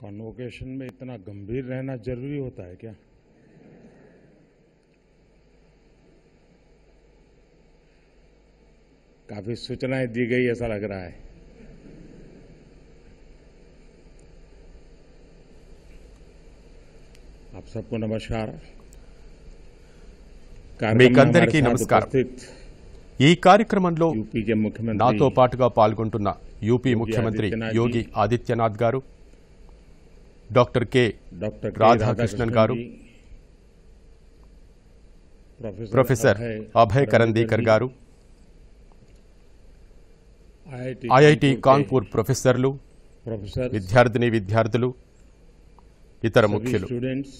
Convocation में इतना गंभीर रहना जरूरी होता है क्या काफी सूचनाएं दी गई ऐसा लग रहा है आप सबको नमस्कार कार्यक्रम में మీకందరికీ हमारे साथ నమస్కారం. उपस्थित ఈ కార్యక్రమంలో यूपी के मुख्यमंत्री నాతో పాటుగా పాల్గొంటున్న యూపీ ముఖ్యమంత్రి ఆదిత్యనాథ్ యోగి ఆదిత్యనాథ్ గారు డాక్టర్ కె डॉक्टर के రాధాకృష్ణన్ గారు जी, प्रोफेसर ప్రొఫెసర్ అభయ్ కరందీకర్ గారు ఐఐటి ఐఐటి కాన్పూర్ ప్రొఫెసర్లు प्रोफेसर విద్యార్థిని విద్యార్థులు ఇతర सभी ముఖ్యులు स्टूडेंट्स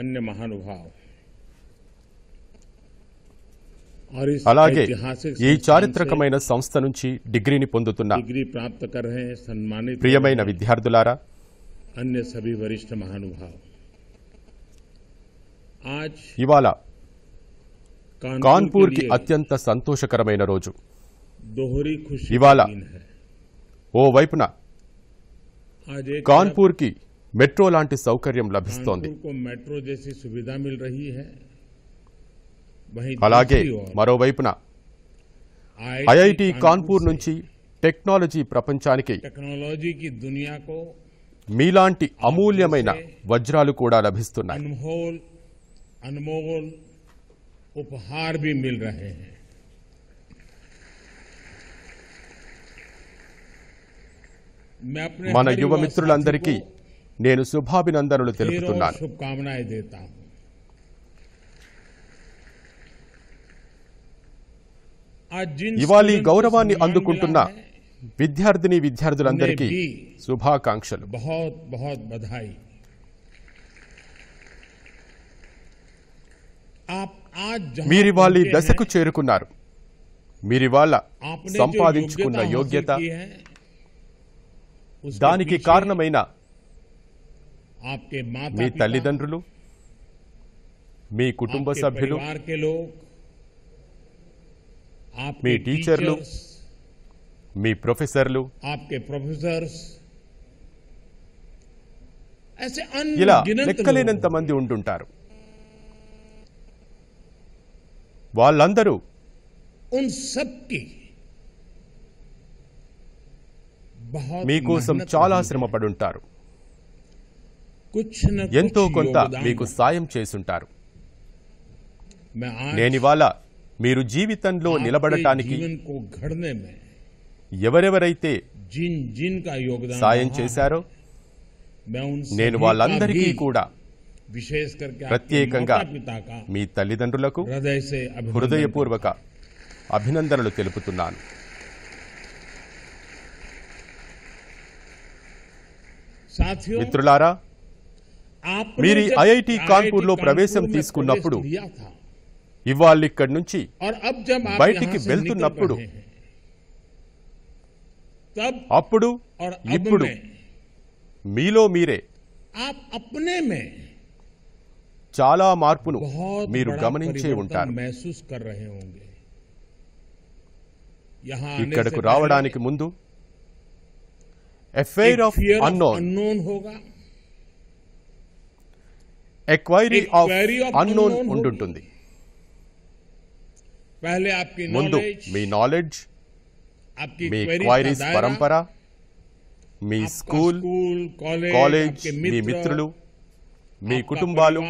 अन्य అలాగే ఈ చారిత్రకమైన సంస్థ నుంచి డిగ్రీని పొందుతున్న ప్రియమైన విద్యార్థులారా అన్య సభి వరిష్ట మహానుభావ ఇవాళ కాన్పూర్కి అత్యంత సంతోషకరమైన రోజు ఇవాళ ఓ వైపున కాన్పూర్కి మెట్రో లాంటి సౌకర్యం లభిస్తోంది మెట్రో అలాగే మరోవైపున ఐఐటి కాన్పూర్ నుంచి టెక్నాలజీ ప్రపంచానికి మీలాంటి అమూల్యమైన వజ్రాలు కూడా లభిస్తున్నాయి. మన యువ మిత్రులందరికీ నేను శుభాభినందనలు తెలుపుతున్నాను. ఇవాళ ఈ గౌరవాన్ని అందుకుంటున్న విద్యార్థిని విద్యార్థులందరికీ శుభాకాంక్షలు. మీరివాళ్ళ దశకు చేరుకున్నారు. మీరివాళ్ళ సంపాదించుకున్న యోగ్యత దానికి కారణమైన మీ తల్లిదండ్రులు మీ కుటుంబ సభ్యులు మీ టీచర్లు మీ ప్రొఫెసర్లు ఇలా లెక్కలేనంత మంది ఉంటుంటారు. వాళ్ళందరూ మీకోసం చాలా శ్రమపడుంటారు ఎంతో కొంత మీకు సాయం చేసుంటారు నేనివాళ మీరు జీవితంలో నిలబడటానికి ఎవరెవరైతే సాయం చేశారో నేను వాళ్ళందరికీ కూడా ప్రత్యేకంగా మీ తల్లిదండ్రులకు హృదయపూర్వక అభినందనలు తెలుపుతున్నాను. మిత్రులారా మీరు ఐఐటి కాన్పూర్లో ప్రవేశం తీసుకున్నప్పుడు ఇవాళ ఇక్కడి నుంచి బయటికి వెళ్తున్నప్పుడు అప్పుడు ఇప్పుడు మీలో మీరే చాలా మార్పును మీరు గమనించే ఉంటారు. ఇక్కడకు రావడానికి ముందు FIR of unknown enquiry of unknown ఉండుంటుంది. ముందు మీ నాలెడ్జ్ మీ క్వైరీస్ పరంపర మీ స్కూల్ కాలేజ్ మీ మిత్రులు మీ కుటుంబాలు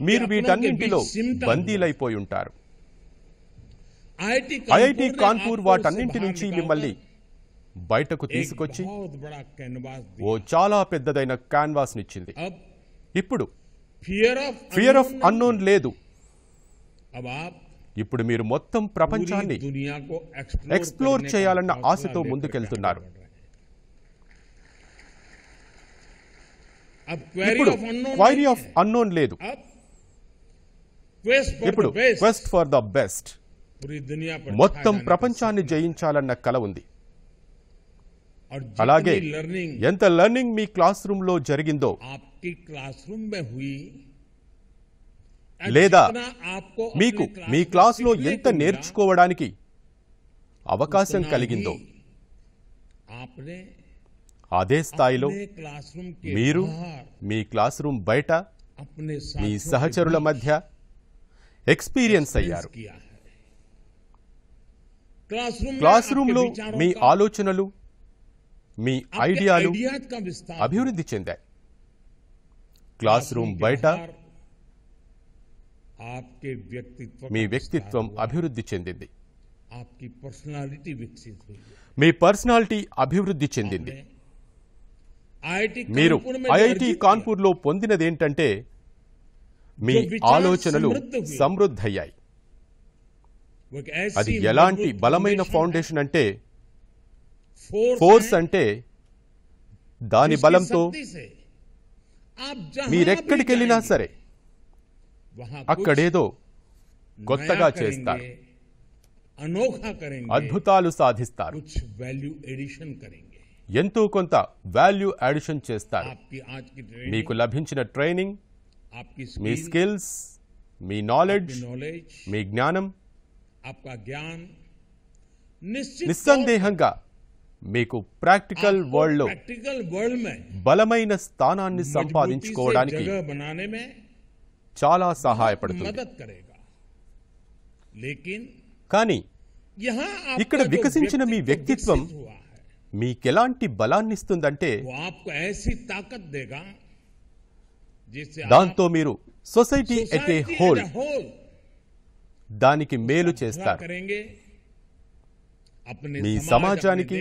మీరు వీటన్నింటిలో బందీలైపోయి ఉంటారు ఐఐటి కాన్పూర్ వాటన్నింటి నుంచి మిమ్మల్ని బయటకు తీసుకొచ్చి ఓ చాలా పెద్దదైన క్యాన్వాస్ నిచ్చింది ఇప్పుడు ఫియర్ ఆఫ్ అన్నోన్ లేదు ఇప్పుడు మీరు మొత్తం ప్రపంచాన్ని ఎక్స్ప్లోర్ చేయాలన్న ఆశతో ముందుకెళ్తున్నారు. ఇప్పుడు క్వైరీ ఆఫ్ అన్నోన్ లేదు. ఇప్పుడు క్వెస్ట్ ఫర్ ద బెస్ట్ మొత్తం ప్రపంచాన్ని జయించాలన్న కల ఉంది. అలాగే ఎంత లెర్నింగ్ మీ క్లాస్ రూమ్లో జరిగిందో లేదా మీకు మీ క్లాసులో ఎంత నేర్చుకోవడానికి అవకాశం కలిగిందో. అదే స్థాయిలో మీరు మీ క్లాస్ రూమ్ బయట మీ సహచరుల మధ్య ఎక్స్పీరియన్స్ అయ్యారు. క్లాస్ రూమ్లో మీ ఆలోచనలు మీ ఐడియాలు అభివృద్ధి చెందాయి. క్లాస్ రూమ్ బయట మీ వ్యక్తిత్వం అభివృద్ధి చెందింది. మీ పర్సనాలిటీ అభివృద్ధి చెందింది. మీరు ఐఐటి కాన్పూర్లో పొందినదేంటంటే మీ ఆలోచనలు సమృద్ధయ్యాయి. అది ఎలాంటి బలమైన ఫౌండేషన్ అంటే ఫోర్స్ అంటే దాని బలంతో మీరెక్కడికెళ్ళినా సరే అక్కడేదో కొత్తగా చేస్తారు. అద్భుతాలు సాధిస్తారు. ఎంతో కొంత వాల్యూ అడిషన్ చేస్తారు. మీకు లభించిన ట్రైనింగ్ మీ స్కిల్స్ మీ నాలెడ్జ్ మీ జ్ఞానం నిస్సందేహంగా మీకు ప్రాక్టికల్ వరల్డ్లో బలమైన స్థానాన్ని సంపాదించుకోవడానికి చాలా సహాయపడుతుంది. కానీ ఇక్కడ వికసించిన మీ వ్యక్తిత్వం మీకెలాంటి బలాన్ని ఇస్తుందంటే దాంతో మీరు సొసైటీ ఎట్ ఏ హోల్. దానికి మేలు చేస్తారు. మీ సమాజానికి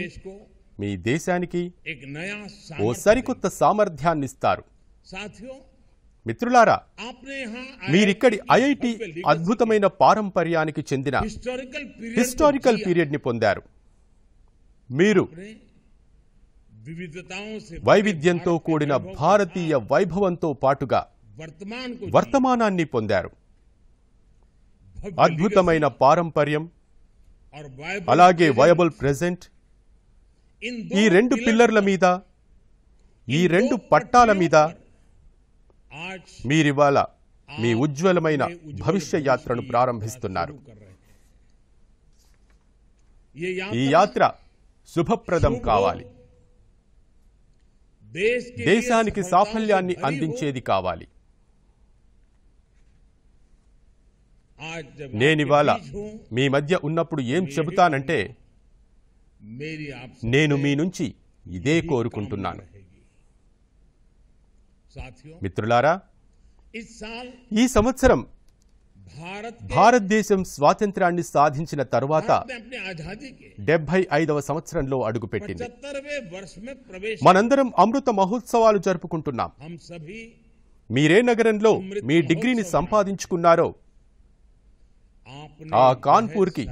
మీ దేశానికి ఓ సరికొత్త సామర్థ్యాన్నిస్తారు. మిత్రులారా మీరిక్కడి ఐఐటి అద్భుతమైన పారంపర్యానికి చెందిన హిస్టారికల్ పీరియడ్ని పొందారు. మీరు వైవిధ్యంతో కూడిన భారతీయ వైభవంతో పాటుగా వర్తమానాన్ని పొందారు. అద్భుతమైన పారంపర్యం అలాగే వయబుల్ ప్రెజెంట్. ఈ రెండు పిల్లర్ల మీద ఈ రెండు పట్టాల మీద మీరివాళ మీ ఉజ్వలమైన భవిష్య యాత్రను ప్రారంభిస్తున్నారు. ఈ యాత్ర శుభప్రదం కావాలి. దేశానికి సాఫల్యాన్ని అందించేది కావాలి. నేనివాళ మీ మధ్య ఉన్నప్పుడు ఏం చెబుతానంటే నేను మీ నుంచి ఇదే కోరుకుంటున్నాను. మిత్రులారా ఈ సంవత్సరం భారతదేశం స్వాతంత్రాన్ని సాధించిన తరువాత డెబ్బై ఐదవ సంవత్సరంలో అడుగుపెట్టింది. మనందరం అమృత మహోత్సవాలు జరుపుకుంటున్నాం. మీరే నగరంలో మీ డిగ్రీని సంపాదించుకున్నారో ఆ కాన్పూర్కి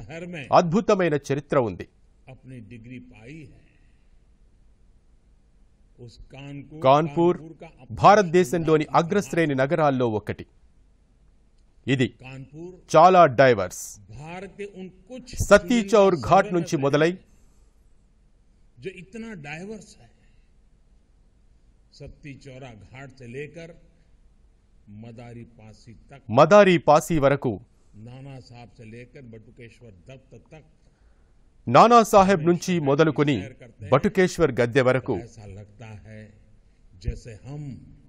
అద్భుతమైన చరిత్ర ఉంది. కాన్పూర్ భారతదేశంలోని అగ్రశ్రేణి నగరాల్లో ఒకటి. ఇది చాలా డైవర్స్ సతీచౌర్ ఘాట్ నుంచి మొదలై మదారి పాసి వరకు నానా సాహబ్ బటుకేశ్వర్ దత్త నానాసాహెబ్ నుంచి మొదలుకొని బటుకేశ్వర్ గద్దె వరకు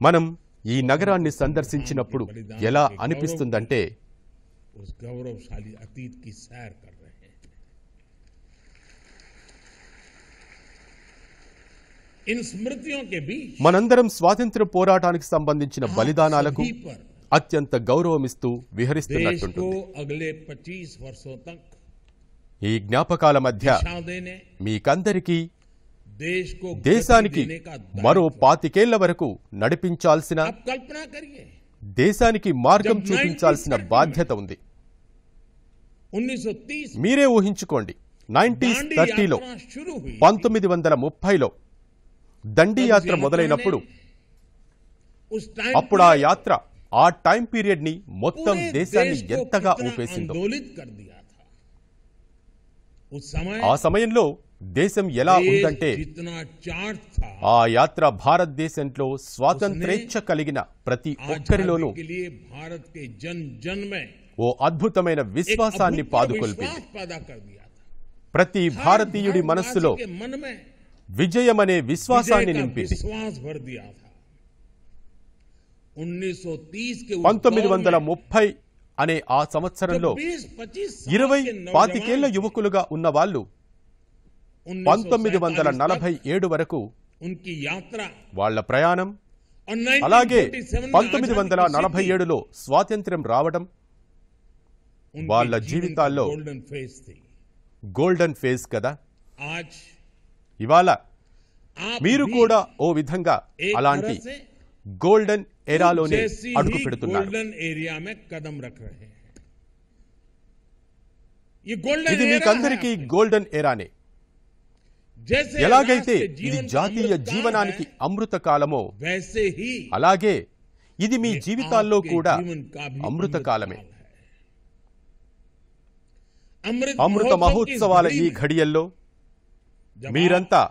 మనం ఈ నగరాన్ని సందర్శించినప్పుడు ఎలా అనిపిస్తుందంటే మనందరం స్వాతంత్ర పోరాటానికి సంబంధించిన బలిదానాలకు అత్యంత గౌరవమిస్తూ విహరిస్తున్నట్టు ఈ జ్ఞాపకాల మధ్య మీకందరికీ దేశానికి మరో పాతికేళ్ళ వరకు నడిపించాల్సిన దేశానికి మార్గం చూపించాల్సిన బాధ్యత ఉంది. మీరే ఊహించుకోండి నైన్టీన్ థర్టీలో పంతొమ్మిది వందల ముప్పైలో దండియాత్ర మొదలైనప్పుడు అప్పుడు ఆ యాత్ర ఆ టైం పీరియడ్ని మొత్తం దేశాన్ని ఎంతగా ఊపేసిందో. ఆ సమయంలో దేశం ఎలా ఉందంటే ఆ యాత్ర భారతదేశంలో స్వాతంత్రేచ్ఛ కలిగిన ప్రతి ఒక్కరిలోనూ ఓ అద్భుతమైన విశ్వాసాన్ని పాదుకొల్పింది. ప్రతి భారతీయుడి మనస్సులో విజయం అనే విశ్వాసాన్ని నింపి పంతొమ్మిది వందల ముప్పై అనే ఆ సంవత్సరంలో ఇరవై పాతికేళ్ళ యువకులుగా ఉన్న వాళ్ళు పంతొమ్మిది వందల నలభై ఏడు వరకు వాళ్ళ ప్రయాణం అలాగే పంతొమ్మిది వందల నలభై ఏడులో స్వాతంత్ర్యం రావడం వాళ్ళ జీవితాల్లో గోల్డెన్ ఫేజ్ కదా? ఇవాళ మీరు కూడా ఓ విధంగా అలాంటి గోల్డెన్ ఎరాలోనే అడుగు పెడుతున్నారు ఇది మీకందరికీ గోల్డెన్ ఎరానే ఎలాగైతే ఇది జాతీయ జీవనానికి అమృత కాలమో అలాగే ఇది మీ జీవితాల్లో కూడా అమృత కాలమే. అమృత మహోత్సవాల ఈ ఘడియల్లో మీరంతా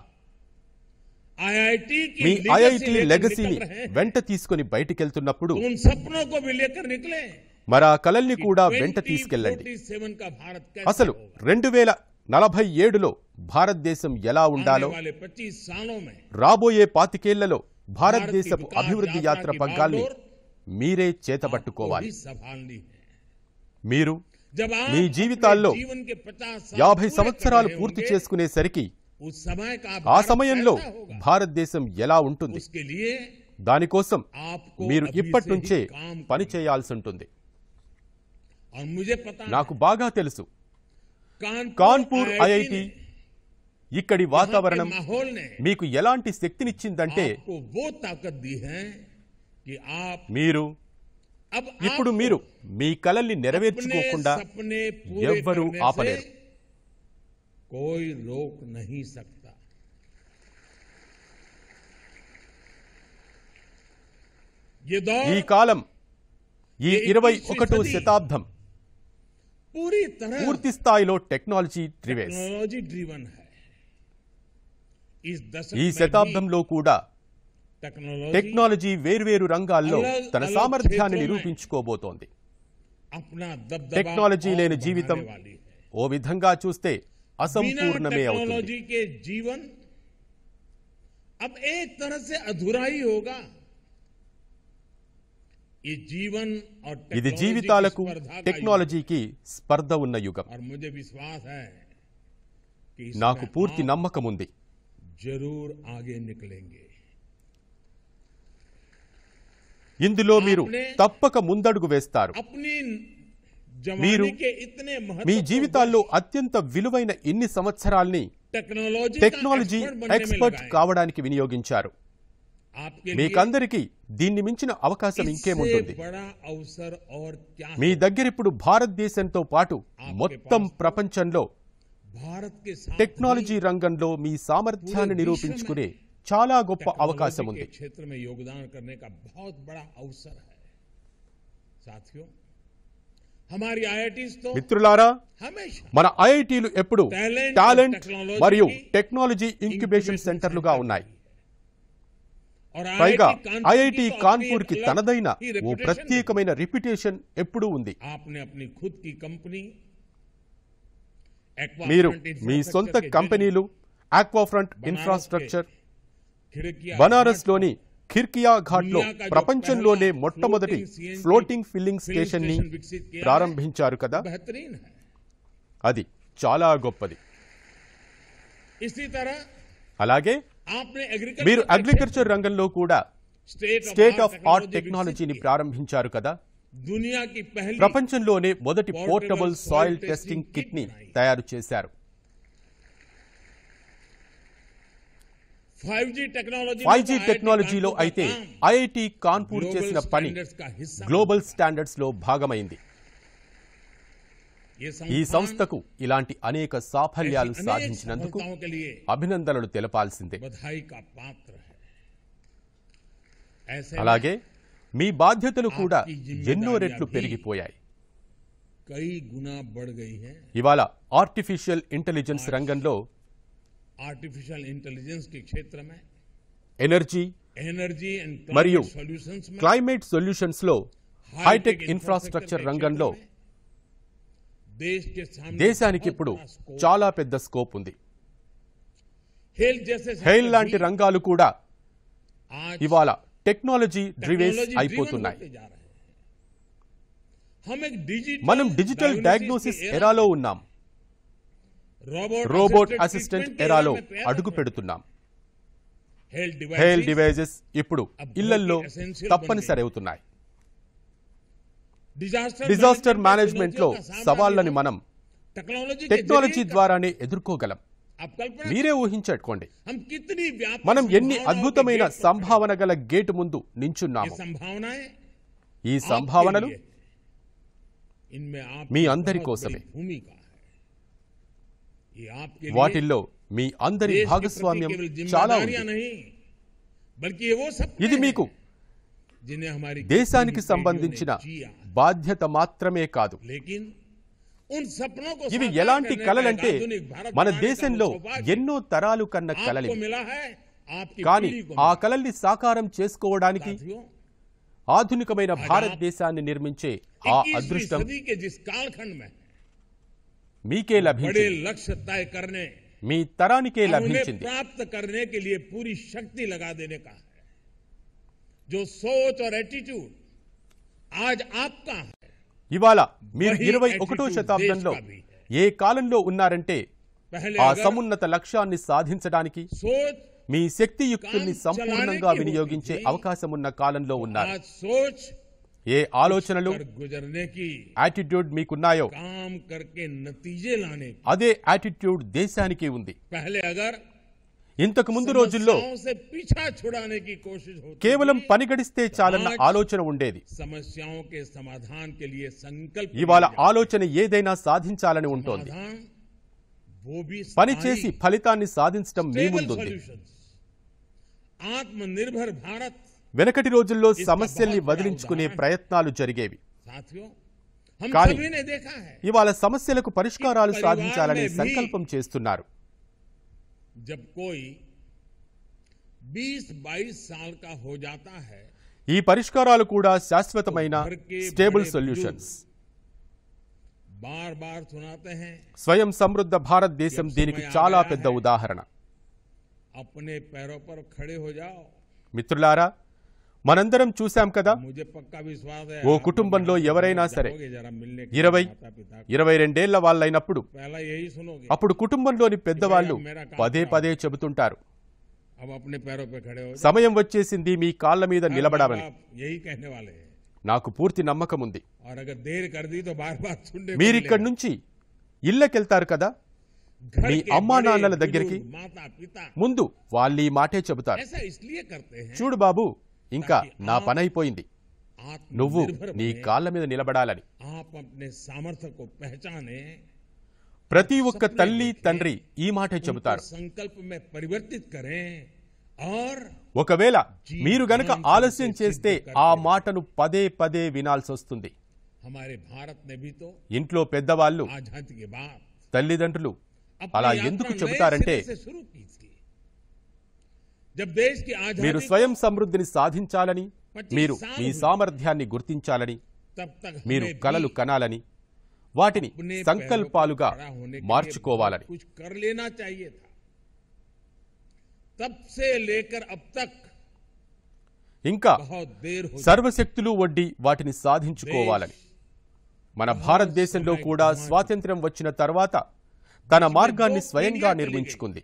మీ ఐఐటి లెగసీని వెంట తీసుకుని బయటికెళ్తున్నప్పుడు మరా కలల్ని కూడా వెంట తీసుకెళ్ళండి. అసలు రెండు వేల నలభై ఏడులో భారతదేశం ఎలా ఉండాలో రాబోయే పాతికేళ్ళలో భారతదేశపు అభివృద్ధి యాత్ర పగ్గాల్ని మీరే చేతబట్టుకోవాలి మీరు మీ జీవితాల్లో యాభై సంవత్సరాలు పూర్తి చేసుకునేసరికి ఆ సమయంలో భారతదేశం ఎలా ఉంటుంది? దానికోసం మీరు ఇప్పటి నుంచే పని చేయాల్సి ఉంటుంది నాకు బాగా తెలుసు. కాన్పూర్ ఐఐటి ఇక్కడి వాతావరణం మీకు ఎలాంటి శక్తినిచ్చిందంటే మీరు ఇప్పుడు మీరు మీ కలల్ని నెరవేర్చుకోకుండా ఎవ్వరూ ఆపలేరు. कोई रोक नहीं सकता ये ఈ दौर కాలం ఈ ఈ ఇరవై 21వ ఒకటో సది శతాబ్దం पूरी तरह పూర్తి స్థాయిలో టెక్నాలజీ డ్రివేస్ टेक्नोलॉजी ड्रिवन है इस दशक ఈ में भी శతాబ్దంలో కూడా टेक्नोलॉजी టెక్నాలజీ వేర్వేరు రంగాల్లో అలగ్ తన అలగ్ సామర్థ్యాన్ని క్షేత్రోं में నిరూపించుకోబోతోంది अपना दबदबा టెక్నాలజీ और లేని बढ़ाने జీవితం वाली है ఓ విధంగా చూస్తే बिना అసంపూర్ణమే అవుతుంది टेक्नोलॉजी के जीवन अब एक तरह से अधूरा ही होगा ये जीवन और ఇది टेक्नोलॉजी की జీవితాలకు स्पर्धा का युग టెక్నాలజీకి స్పర్ధ ఉన్న యుగం और मुझे विश्वास है कि నాకు इसमें పూర్తి आप నమ్మకం ఉంది जरूर आगे निकलेंगे ఇందులో మీరు आपने తప్పక ముందడుగు వేస్తారు अपनी మీరు మీ జీవితాల్లో అత్యంత విలువైన ఇన్ని సంవత్సరాల్ని టెక్నాలజీ ఎక్స్పర్ట్ కావడానికి వినియోగించారు. మీకందరికీ దీన్ని మించిన అవకాశం ఇంకేముంటుంది? మీ దగ్గరిప్పుడు భారతదేశంతో పాటు మొత్తం ప్రపంచంలో టెక్నాలజీ రంగంలో మీ సామర్థ్యాన్ని నిరూపించుకునే చాలా గొప్ప అవకాశం ఉంది. మిత్రులారా మన ఐఐటీలు ఎప్పుడు టాలెంట్ మరియు టెక్నాలజీ ఇంక్యుబేషన్ సెంటర్లుగా ఉన్నాయి. పైగా ఐఐటి కాన్పూర్కి తనదైన ఓ ప్రత్యేకమైన రిప్యుటేషన్ ఎప్పుడూ ఉంది. మీరు మీ సొంత కంపెనీలు ఆక్వాఫ్రంట్ ఇన్ఫ్రాస్ట్రక్చర్ బనారస్లోని ఖిర్కియా ఘాట్లో ప్రపంచంలోనే మొట్టమొదటి ఫ్లోటింగ్ ఫిల్లింగ్ స్టేషన్ని ప్రారంభించారు కదా? అది చాలా గొప్పది. అలాగే మీరు అగ్రికల్చర్ రంగంలో కూడా స్టేట్ ఆఫ్ ఆర్ట్ టెక్నాలజీని ప్రారంభించారు కదా? ప్రపంచంలోనే మొదటి పోర్టబుల్ సాయిల్ టెస్టింగ్ కిట్ని తయారు చేశారు. ఫైవ్ జీ టెక్నాలజీలో అయితే ఐఐటి కాన్పూర్ చేసిన పని గ్లోబల్ స్టాండర్డ్స్లో భాగమైంది. ఈ సంస్థకు ఇలాంటి అనేక సాఫల్యాలు సాధించినందుకు అభినందనలు తెలపాల్సిందే. అలాగే మీ బాధ్యతలు కూడా ఎన్నో రెట్లు పెరిగిపోయాయి. ఇవాళ ఆర్టిఫిషియల్ ఇంటెలిజెన్స్ రంగంలో ఆర్టిఫిషియల్ ఇంటెలిజెన్స్కి క్షేత్రమే ఎనర్జీ ఎనర్జీ మరియు సొల్యూషన్స్ క్లైమేట్ సొల్యూషన్స్లో హైటెక్ ఇన్ఫ్రాస్ట్రక్చర్ రంగంలో దేశానికి ఇప్పుడు చాలా పెద్ద స్కోప్ ఉంది. హెయిల్ లాంటి రంగాలు కూడా ఇవాళ టెక్నాలజీ డ్రివేస్ అయిపోతున్నాయి. మనం డిజిటల్ డయాగ్నోసిస్ ఎరాలో ఉన్నాం. రోబోట్ అసిస్టెంట్ ఎరాలో అడుగు పెడుతున్నాం. హెయిల్ డివైజెస్ ఇప్పుడు ఇళ్ళల్లో తప్పనిసరి అవుతున్నాయి. డిజాస్టర్ మేనేజ్మెంట్లో సవాళ్ళను మనం టెక్నాలజీ ద్వారానే ఎదుర్కోగలం. మీరే ఊహించుకోండి మనం ఎన్ని అద్భుతమైన సంభావన గల గేటు ముందు నించున్నాము. ఈ సంభావనలు మీ అందరి కోసమే. వాటిల్లో మీ అందరి భాగస్వామ్యం చాలా ఇది మీకు దేశానికి సంబంధించిన బాధ్యత మాత్రమే కాదు. ఇవి ఎలాంటి కలలంటే మన దేశంలో ఎన్నో తరాలు కన్న కలలు. కానీ ఆ కలల్ని సాకారం చేసుకోవడానికి ఆధునికమైన భారతదేశాన్ని నిర్మించే ఆ అదృష్టం మీకే లభించింది. లక్ష్య తయ మీ తరానికే లభించింది. ప్రాప్త కర్నే కే పూరి శక్తి లగా దేనే కా జో సోచ్ ఆర్ ఎటిట్యూడ్ ఆజ్ ఆప్కా ఇవాళ మీరు ఇరవై ఒకటో శతాబ్దంలో ఏ కాలంలో ఉన్నారంటే ఆ సమున్నత లక్ష్యాన్ని సాధించడానికి మీ శక్తియుక్తుల్ని సంపూర్ణంగా వినియోగించే అవకాశమున్న కాలంలో ఉన్నారు. ఏ ఆలోచనలు యాటిట్యూడ్ మీకున్నాయో? అదే యాటిట్యూడ్ దేశానికి ఉంది. ఇంతకు ముందు రోజుల్లో కేవలం పని గడిస్తే చాలన్న ఆలోచన ఉండేది. ఇవాళ ఆలోచన ఏదైనా సాధించాలని ఉంటుంది. పని చేసి ఫలితాన్ని సాధించడం మీ ముందుంది. ఆత్మనిర్భర్ భారత్ వెనకటి రోజుల్లో సమస్యల్ని వదిలించుకునే ప్రయత్నాలు జరిగేవి. ఇవాళ సమస్యలకు పరిష్కారాలు సాధించాలనే సంకల్పం చేస్తున్నారు. ఈ పరిష్కారాలు కూడా శాశ్వతమైన స్టేబుల్ సొల్యూషన్స్. స్వయం సమృద్ధ భారతదేశం దీనికి చాలా పెద్ద ఉదాహరణ. మిత్రులారా మనందరం చూశాం కదా. ఓ కుటుంబంలో ఎవరైనా సరే ఇరవై ఇరవై రెండేళ్ళ వాళ్ళైనప్పుడు అప్పుడు కుటుంబంలోని పెద్దవాళ్ళు పదే పదే చెబుతుంటారు. సమయం వచ్చేసింది మీ కాళ్ళ మీద నిలబడాలని. నాకు పూర్తి నమ్మకం ఉంది. మీరిక్కడి నుంచి ఇళ్ళకెళ్తారు కదా? మీ అమ్మా నాన్నల దగ్గరికి ముందు వాళ్ళు ఈ మాటే చెబుతారు. చూడు బాబు ఇంకా నా పనైపోయింది. నువ్వు నీ కాళ్ళ మీద నిలబడాలని. ప్రతి ఒక్క తల్లి తండ్రి ఈ మాట చెబుతారు. ఒకవేళ మీరు గనక ఆలస్యం చేస్తే ఆ మాటను పదే పదే వినాల్సి వస్తుంది. ఇంట్లో పెద్దవాళ్ళు తల్లిదండ్రులు అలా ఎందుకు చెబుతారంటే మీరు స్వయం సమృద్ధిని సాధించాలని మీరు మీ సామర్థ్యాన్ని గుర్తించాలని మీరు కలలు కనాలని వాటిని సంకల్పాలుగా మార్చుకోవాలని. ఇంకా సర్వశక్తులు వడ్డీ వాటిని సాధించుకోవాలని. మన భారతదేశంలో కూడా స్వాతంత్ర్యం వచ్చిన తర్వాత తన మార్గాన్ని స్వయంగా నిర్మించుకుంది.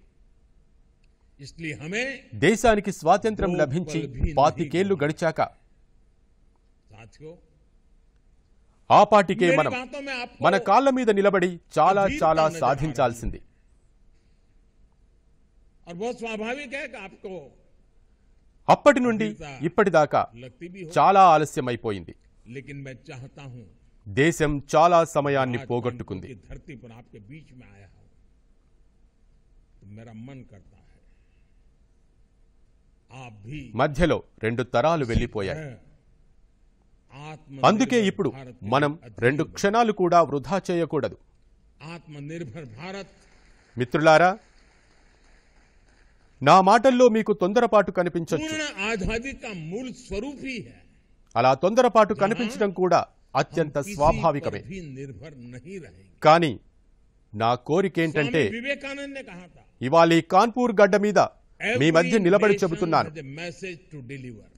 దేశానికి స్వాతంత్రం లభించి పాతికేళ్ళు గడిచాక ఆపాటికే మనం మన కాళ్ళ మీద నిలబడి చాలా చాలా సాధించాల్సింది. అప్పటి నుండి ఇప్పటిదాకా చాలా ఆలస్యమైపోయింది. దేశం చాలా సమయాన్ని పోగొట్టుకుంది. మధ్యలో రెండు తరాలు వెళ్ళిపోయాయి అందుకే ఇప్పుడు మనం రెండు క్షణాలు కూడా వృధా చేయకూడదు. మిత్రులారా నా మాటల్లో మీకు తొందరపాటు కనిపించచ్చు. అలా తొందరపాటు కనిపించడం కూడా అత్యంత స్వాభావికమే. కానీ నా కోరికేంటంటే ఇవాళ కాన్పూర్ గడ్డ మీద మీ మధ్య నిలబడి చెబుతున్నాను मैसेज टू डिलीवर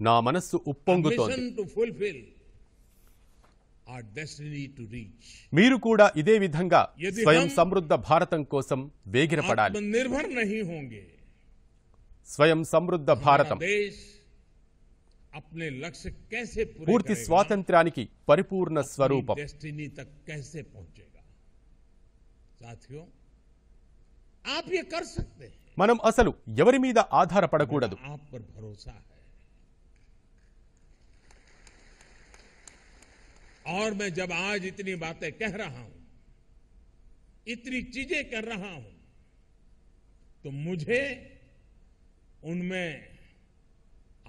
నా మనస్సు ఉప్పొంగుతోంది mission to fulfil our destiny to reach మీరు కూడా ఇదే విధంగా యది స్వయం హమ్ సమృద్ధ భారతం కోసం వేగిరపడాలి आत्मनिर्भर नहीं होंगे స్వయం సమృద్ధ భారతం हमारा देश अपने लक्ष्य कैसे पूरे పూర్తి करेगा స్వాతంత్ర్యానికి పరిపూర్ణ స్వరూపం डेस्टिनी तक कैसे पहुंचेगा साथियों आप ये कर सकते हैं మనం అసలు ఎవరి మీద ఆధారపడకూడదు आप पर भरोसा है और मैं जब आज इतनी बातें कह रहा हूं इतनी चीजें कर रहा हूं तो मुझे उनमें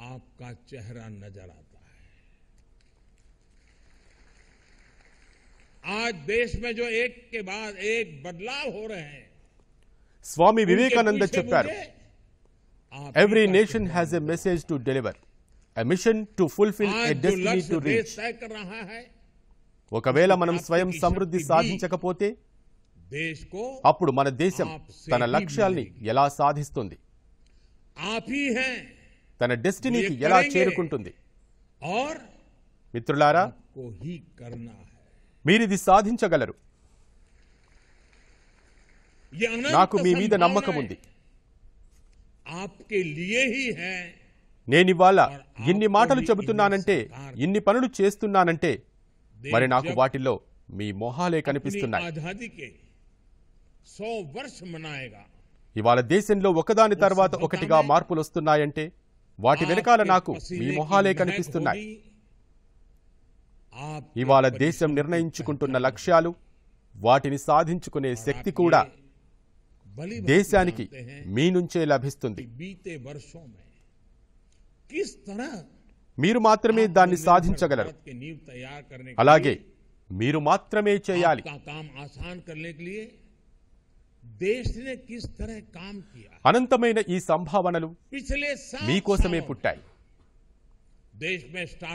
आपका चेहरा नजर आता है आज देश में जो एक के बाद एक बदलाव हो रहे हैं స్వామి వివేకానంద చెప్పారు. Every nation has a message to deliver a mission to fulfil ఒకవేళ మనం స్వయం సమృద్ధి సాధించకపోతే అప్పుడు మన దేశం తన లక్ష్యాల్ని ఎలా సాధిస్తుంది? తన డెస్టినీకి ఎలా చేరుకుంటుంది? మిత్రులారా మీరిది సాధించగలరు. నాకు మీ మీద నమ్మకం ఉంది। నేనివాళ ఇన్ని మాటలు చెబుతున్నానంటే ఇన్ని పనులు చేస్తున్నానంటే మరి నాకు వాటిల్లో మీ మొహాలే కనిపిస్తున్నాయి। ఇవాళ దేశంలో ఒకదాని తర్వాత ఒకటిగా మార్పులు వస్తున్నాయంటే వాటి వెనకాల నాకు మీ మొహాలే కనిపిస్తున్నాయి। ఇవాళ దేశం నిర్ణయించుకుంటున్న లక్ష్యాలు వాటిని సాధించుకునే శక్తి కూడా దేశానికి మీ నుంచే లభిస్తుంది. మీరు మాత్రమే దాన్ని సాధించగలరు. అలాగే మీరు మాత్రమే చేయాలి. అనంతమైన ఈ సంభావనలు మీకోసమే పుట్టాయి.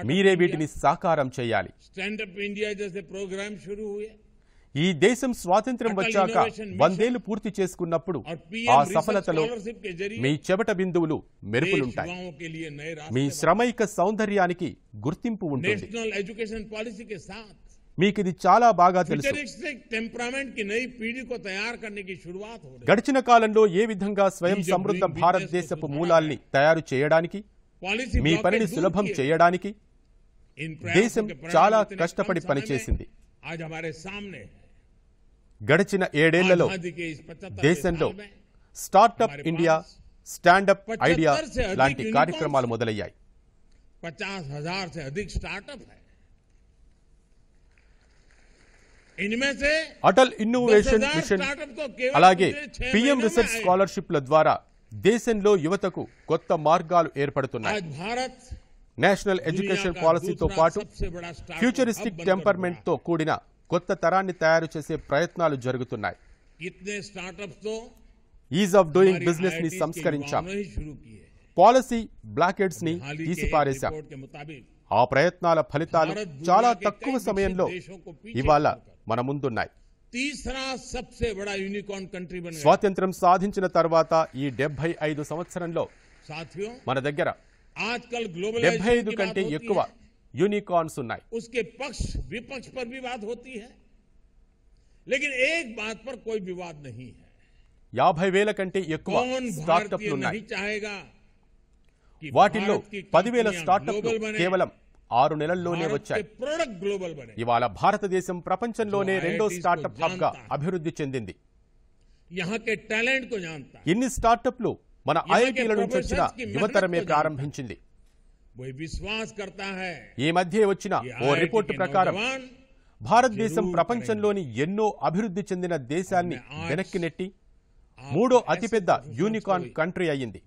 మీరే వీటిని సాకారం చేయాలి. స్టాండప్ ఇండియా ప్రోగ్రామ్ ఈ దేశం స్వాతంత్ర్యం అటల్ వచ్చాక ఇన్నోవేషన్ మిషన్ వందేళ్లు పూర్తి చేసుకున్నప్పుడు और ఆ पीएम रिसर्च సఫలతలో स्कॉलरशिप के जरिए మీ చెమట బిందువులు देश మెరుపులుంటాయి युवाओं के लिए नए మీ रास्ते శ్రమైక సౌందర్యానికి గుర్తింపు ఉంటుంది नेशनल एजुकेशन पॉलिसी के साथ మీకు ఇది చాలా బాగా తెలుసు फ्यूचरिस्टिक टेम्परामेंट की नई पीढ़ी को तैयार करने की शुरुआत हो रही है గడిచిన కాలంలో ఏ విధంగా స్వయం ఈ జబ్బు సమృద్ధ ఈ భారతదేశపు బిజినెస్ మూలాల్ని తయారు చేయడానికి पॉलिसी మీ ब्लॉकेज పనిని दूर సులభం किए। చేయడానికి इन प्रयासों దేశం के परिणाम చాలా इतने కష్టపడి कम समय में పనిచేసింది. आज हमारे सामने है। గడిచిన ఏడేళ్ళలో దేశంలో స్టార్టప్ ఇండియా స్టాండప్ ఐడియా లాంటి కార్యక్రమాలు మొదలయ్యాయి. పచాస్ హజార్ స్టార్టప్ అటల్ ఇన్నోవేషన్ మిషన్ అలాగే పీఎం రీసెర్చ్ స్కాలర్షిప్ల ద్వారా దేశంలో యువతకు కొత్త మార్గాలు ఏర్పడుతున్నాయి. నేషనల్ ఎడ్యుకేషన్ పాలసీతో పాటు ఫ్యూచరిస్టిక్ టెంపర్మెంట్తో కూడిన కొత్త తరాన్ని తయారు చేసే ప్రయత్నాలు జరుగుతున్నాయి. ఈజ్ ఆఫ్ డూయింగ్ బిజినెస్ని సంస్కరించాం. పాలసీ బ్లాకెట్స్ని తీసిపారేశాం. ఆ ప్రయత్నాల ఫలితాలు చాలా తక్కువ సమయంలో ఇవాళ మన ముందున్నాయి. స్వాతంత్రం సాధించిన తర్వాత ఈ డెబ్బై ఐదు సంవత్సరంలో మన దగ్గర డెబ్బై ఐదు కంటే ఎక్కువ है యూనికార్న్స్ ఉన్నాయి उसके पक्ष विपक्ष पर भी बात होती है लेकिन एक बात पर कोई विवाद नहीं है యాభై వేల కంటే ఎక్కువ कौन స్టార్టప్లు भारतीय ఉన్నాయి नहीं चाहेगा कि వాటిల్లో भारत की పదివేల कंपनियां స్టార్టప్లు ग्लोबल बने కేవలం ఆరు నెలల్లోనే भारत के వచ్చాయి प्रोडक्ट ग्लोबल बने ఇవాళ భారతదేశం ప్రపంచంలోనే जो రెండో IITs को స్టార్టప్ హబ్ గా जानता है। అభివృద్ధి చెందింది यहाँ के टैलेंट को जानता है ఇన్ని స్టార్టప్లు మన यहाँ के ఐఐటీల నుంచి వచ్చిన professors की मेहनत యువతరమే को जानता है। ప్రారంభించింది ఈ మధ్య వచ్చిన ఓ రిపోర్టు ప్రకారం భారతదేశం ప్రపంచంలోని ఎన్నో అభివృద్ధి చెందిన దేశాన్ని వెనక్కి నెట్టి మూడో అతిపెద్ద యూనికార్న్ కంట్రీ అయ్యింది.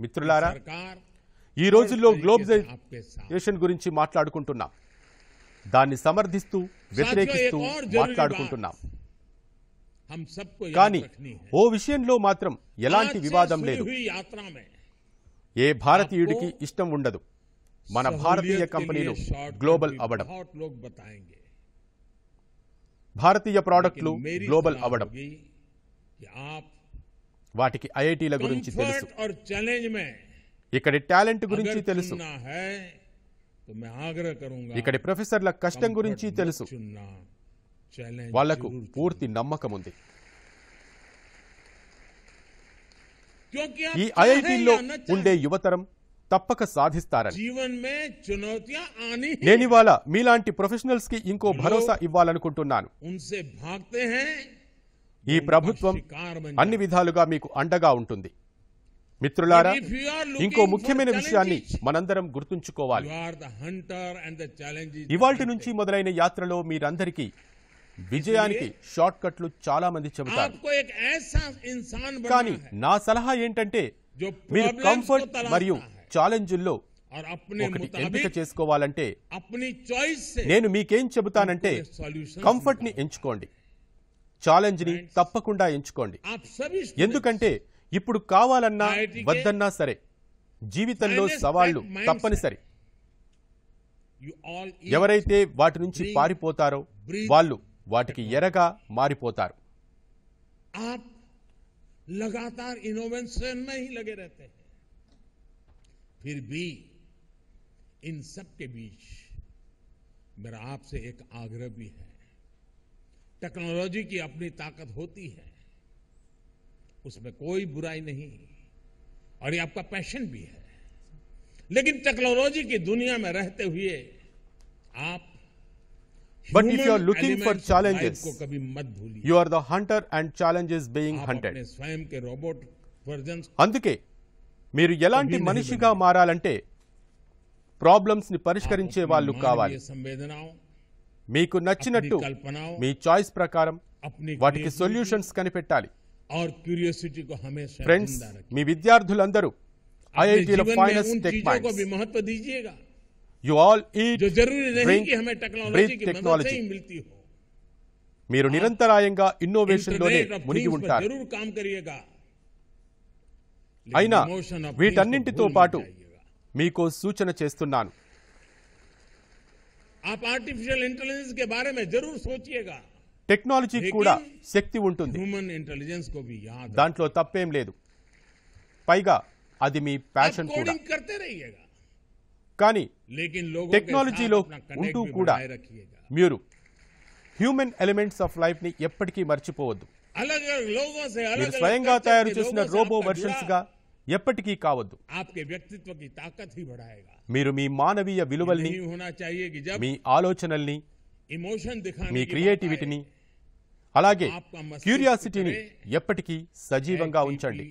మిత్రులారా ఈ రోజుల్లో గ్లోబలైజేషన్ గురించి మాట్లాడుకుంటున్నాం. దాన్ని సమర్థిస్తూ వ్యతిరేకిస్తూ మాట్లాడుకుంటున్నాం. కానీ ఓ విషయంలో మాత్రం ఎలాంటి వివాదం లేదు. ఏ భారతీయుడికి ఇష్టం ఉండదు. మన భారతీయ కంపెనీలు గ్లోబల్ అవ్వడం భారతీయ ప్రోడక్ట్లు గ్లోబల్ అవ్వడం వాటికి ఐఐటీల గురించి తెలుసు. ఇక్కడి టాలెంట్ గురించి తెలుసు. ఇక్కడి ప్రొఫెసర్ల కష్టం గురించి తెలుసు. వాళ్ళకు పూర్తి నమ్మకం ఉంది ఈ ఐఐటీల్లో ఉండే యువతరం తప్పక సాధిస్తారని. నేను ఇవాళ మీలాంటి ప్రొఫెషనల్స్కి ఇంకో భరోసా ఇవ్వాలనుకుంటున్నాను. ఈ ప్రభుత్వం అన్ని విధాలుగా మీకు అండగా ఉంటుంది. మిత్రులారా ఇంకో ముఖ్యమైన విషయాన్ని మనందరం గుర్తుంచుకోవాలి. ఇవాల్టి నుంచి మొదలైన యాత్రలో మీరందరికీ విజయానికి షార్ట్ కట్లు చాలా మంది చెబుతారు. కానీ నా సలహా ఏంటంటే మీరు కంఫర్ట్ మరియు ఛాలెంజుల్లో ఒకటి ఎంపిక చేసుకోవాలంటే నేను మీకేం చెబుతానంటే కంఫర్ట్ని ఎంచుకోండి. ఛాలెంజ్ని తప్పకుండా ఎంచుకోండి. ఎందుకంటే ఇప్పుడు కావాలన్నా వద్దన్నా సరే జీవితంలో సవాళ్ళు తప్పనిసరి. ఎవరైతే వాటి నుంచి పారిపోతారో వాళ్ళు వాటికి ఎరగా మారిపోతారు आप लगातार इनोवेशन में ही लगे रहते हैं फिर भी इन सब के बीच मेरा आपसे एक आग्रह भी है टेक्नोलॉजी की अपनी ताकत होती है उसमें कोई बुराई नहीं और ये आपका पैशन भी है लेकिन टेक्नोलॉजी की दुनिया में रहते हुए आप But if you are looking for challenges, you are the hunter and challenge is being hunted. అందుకే మీరు ఎలాంటి మనిషిగా మారాలంటే ప్రాబ్లమ్స్ని పరిష్కరించే వాళ్ళు కావాలి. మీకు నచ్చినట్టు మీ చాయిస్ ప్రకారం వాటికి సొల్యూషన్స్ కనిపెట్టాలి. ఫ్రెండ్స్ మీ విద్యార్థులందరూ ఐఐటీలో finest tech you all eat जो जरूरी नहीं drink, कि हमें टेक्नोलॉजी breathe की मदद से technology. ही मिलती हो మీరు నిరంతరాయంగా ఇన్నోవేషన్ లోనే इंटरनेट ऑफ మునిగి थिंग्स पर ఉంటారు जरूर काम करिएगा लेकिन అయినా emotion of వీటన్నింటితో things को भूल పాటు मत जाइएगा। మీకు సూచన చేస్తున్నాను आप आर्टिफिशियल इंटेलिजेंस के बारे में जरूर सोचिएगा టెక్నాలజీ लेकिन కూడా శక్తి ఉంటుంది ह्यूमन इंटेलिजेंस को भी याद रखें। దాంట్లో తప్పేం లేదు పైగా అది మీ आप ప్యాషన్ కూడా कोडिंग करते रहिएगा కానీ టెక్నాలజీలో ఉంటూ కూడా మీరు హ్యూమన్ ఎలిమెంట్స్ ఆఫ్ లైఫ్ని ఎప్పటికీ మర్చిపోవద్దు. మీరు స్వయంగా తయారు చేసిన రోబో వర్షన్స్గా ఎప్పటికీ కావద్దు. మీరు మీ మానవీయ విలువల్ని మీ ఆలోచనల్ని మీ క్రియేటివిటీని అలాగే క్యూరియాసిటీని ఎప్పటికీ సజీవంగా ఉంచండి.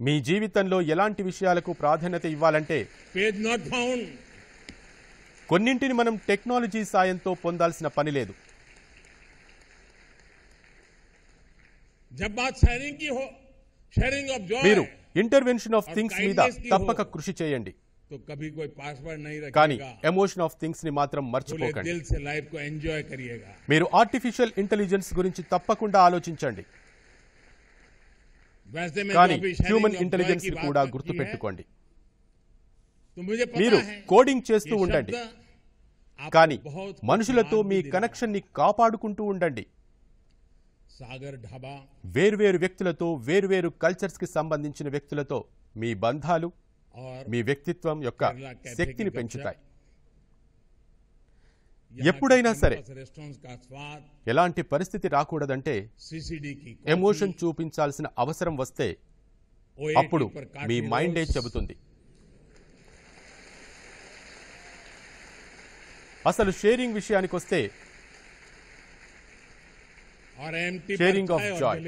మీ జీవితంలో ఎలాంటి విషయాలకు ప్రాధాన్యత ఇవ్వాలంటే కొన్నింటిని మనం టెక్నాలజీ సాయంతో పొందాల్సిన పని లేదు. మీరు ఇంటర్వెన్షన్ ఆఫ్ థింగ్స్ మీద తప్పక కృషి చేయండి. కానీ ఎమోషన్ ఆఫ్ థింగ్స్ని మాత్రం మర్చిపోకండి. మీరు ఆర్టిఫిషియల్ ఇంటెలిజెన్స్ గురించి తప్పకుండా ఆలోచించండి. కానీ హ్యూమన్ ఇంటెలిజెన్స్ కూడా గుర్తుపెట్టుకోండి. మీరు కోడింగ్ చేస్తూ ఉండండి. కానీ మనుషులతో మీ కనెక్షన్ని కాపాడుకుంటూ ఉండండి. వేర్వేరు వ్యక్తులతో వేర్వేరు కల్చర్స్కి సంబంధించిన వ్యక్తులతో మీ బంధాలు మీ వ్యక్తిత్వం యొక్క శక్తిని పెంచుతాయి. ఎప్పుడైనా సరే ఎలాంటి పరిస్థితి రాకూడదంటే ఎమోషన్ చూపించాల్సిన అవసరం వస్తే అప్పుడు మీ మైండే చెబుతుంది. అసలు షేరింగ్ విషయానికి వస్తే షేరింగ్ ఆఫ్ జాయ్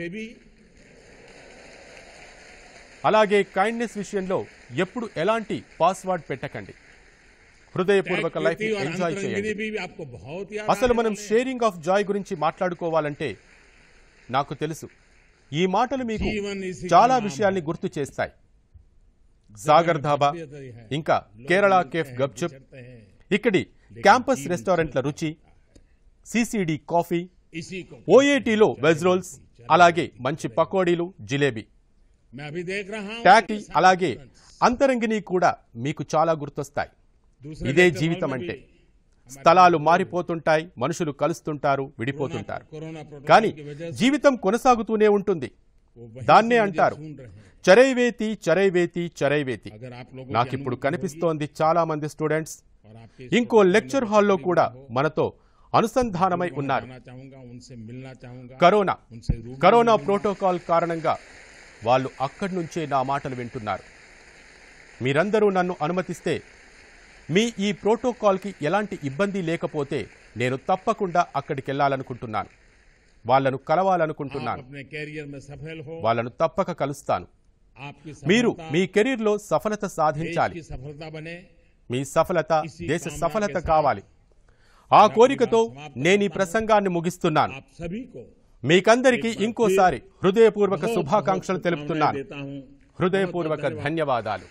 అలాగే కైండ్నెస్ విషయంలో ఎప్పుడు ఎలాంటి పాస్వర్డ్ పెట్టకండి. హృదయపూర్వక లైఫ్ ఎంజాయ్ చేయండి. అసలు మనం షేరింగ్ ఆఫ్ జాయ్ గురించి మాట్లాడుకోవాలంటే నాకు తెలుసు. ఈ మాటలు మీకు చాలా విషయాన్ని గుర్తు చేస్తాయి. సాగర్ ధాబా ఇంకా కేరళ కేఫ్ గప్చుప్ ఇక్కడి క్యాంపస్ రెస్టారెంట్ల రుచి సిసిడి కాఫీ ఓఏటీలో వెజ్ రోల్స్ అలాగే మంచి పకోడీలు జిలేబీ. ట్యాటీ అలాగే అంతరంగిని కూడా మీకు చాలా గుర్తొస్తాయి. ఇదే జీవితం అంటే స్థలాలు మారిపోతుంటాయి మనుషులు కలుస్తుంటారు విడిపోతుంటారు. కానీ జీవితం కొనసాగుతూనే ఉంటుంది. దాన్నే అంటారు. చరైవేతి చరైవేతి చరైవేతి. నాకిప్పుడు కనిపిస్తోంది చాలా మంది స్టూడెంట్స్ ఇంకో లెక్చర్ హాల్లో కూడా మనతో అనుసంధానమై ఉన్నారు. కరోనా. కరోనా ప్రోటోకాల్ కారణంగా వాళ్ళు అక్కడి నుంచే నా మాటలు వింటున్నారు. మీరందరూ నన్ను అనుమతిస్తే మీ ఈ ప్రోటోకాల్కి ఎలాంటి ఇబ్బంది లేకపోతే నేను తప్పకుండా అక్కడికి వెళ్ళాలనుకుంటున్నాను వాళ్ళను కలవాలనుకుంటున్నాను వాళ్ళను తప్పక కలుస్తాను. మీరు మీ కెరీర్లో సఫలత సాధించాలి. మీ సఫలత దేశ సఫలత కావాలి. ఆ కోరికతో నేను ఈ ప్రసంగాన్ని ముగిస్తున్నాను. మీకందరికీ ఇంకోసారి హృదయపూర్వక శుభాకాంక్షలు తెలుపుతున్నాను. హృదయపూర్వక ధన్యవాదాలు.